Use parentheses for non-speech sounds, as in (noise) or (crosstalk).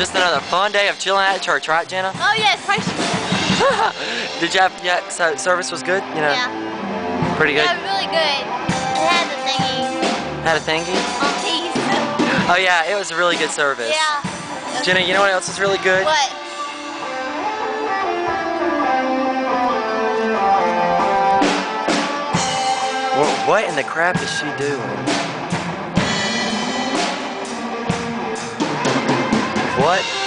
Just another fun day of chilling at church, right, Jenna? Oh yes. (laughs) Did you have, yeah, so service was good? You know, Yeah. pretty good? Yeah, really good. It had the thingy Had a thingy? teeth. Oh yeah, it was a really good service. yeah. Jenna, you know what else is really good? What? What, what in the crap is she doing? What